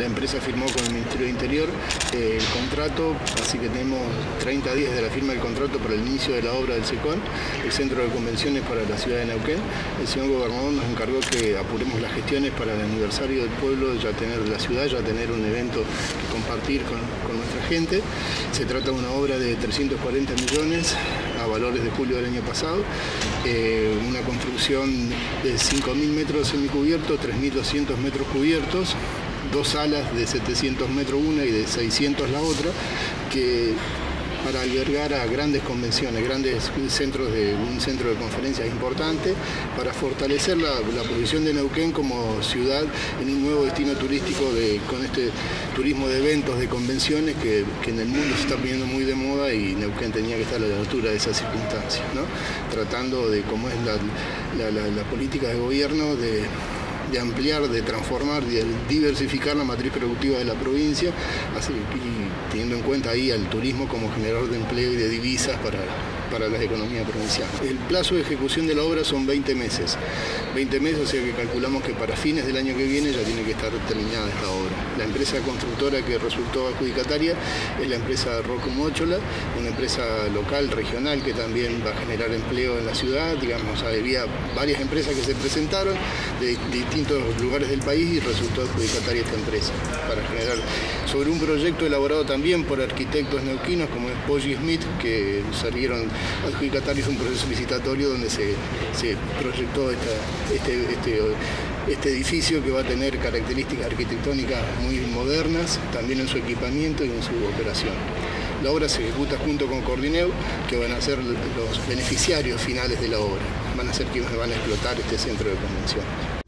La empresa firmó con el Ministerio de Interior eh, el contrato, así que tenemos 30 días de la firma del contrato para el inicio de la obra del SECON, el Centro de Convenciones para la ciudad de Neuquén. El señor gobernador nos encargó que apuremos las gestiones para el aniversario del pueblo, ya tener la ciudad, ya tener un evento que compartir con, nuestra gente. Se trata de una obra de 340 millones a valores de julio del año pasado, eh, una construcción de 5.000 metros semicubiertos, 3.200 metros cubiertos, dos salas de 700 metros una y de 600 la otra, que para albergar a grandes convenciones, grandes centros de un centro de conferencias importante, para fortalecer la, la posición de Neuquén como ciudad en un nuevo destino turístico con este turismo de eventos, de convenciones que, en el mundo se está poniendo muy de moda y Neuquén tenía que estar a la altura de esas circunstancias, tratando de cómo es la política de gobierno de de ampliar, de transformar, de diversificar la matriz productiva de la provincia, así, y teniendo en cuenta ahí al turismo como generador de empleo y de divisas para, para la economía provincial. El plazo de ejecución de la obra son 20 meses. 20 meses, o sea que calculamos que para fines del año que viene ya tiene que estar terminada esta obra. La empresa constructora que resultó adjudicataria es la empresa Rocco Mochola, una empresa local, regional, que también va a generar empleo en la ciudad. Digamos, había varias empresas que se presentaron de distintos lugares del país y resultó adjudicataria esta empresa para generar sobre un proyecto elaborado también por arquitectos neuquinos como es Poggi Smith, que salieron adjudicatarios un proceso licitatorio donde se, proyectó este, este, este, edificio que va a tener características arquitectónicas muy modernas, también en su equipamiento y en su operación. La obra se ejecuta junto con Cordineu, que van a ser los beneficiarios finales de la obra, van a ser quienes van a explotar este centro de convenciones.